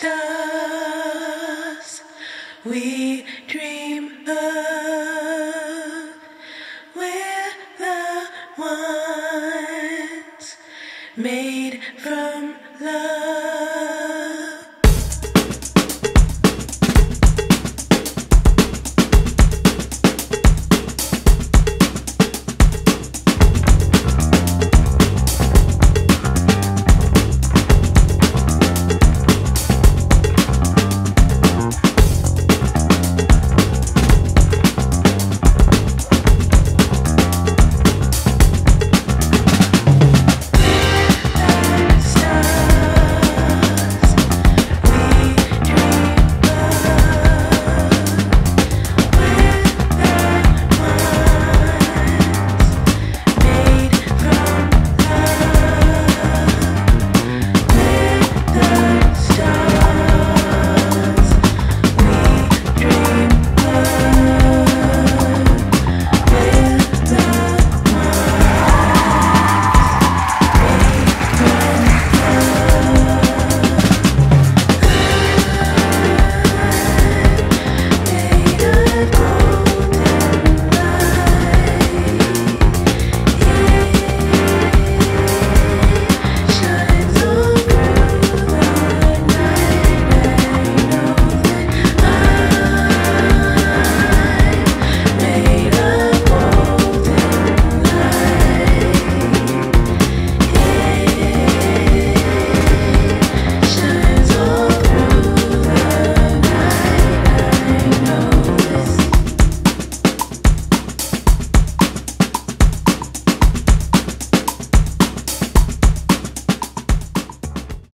stars we dream of. We're the ones made.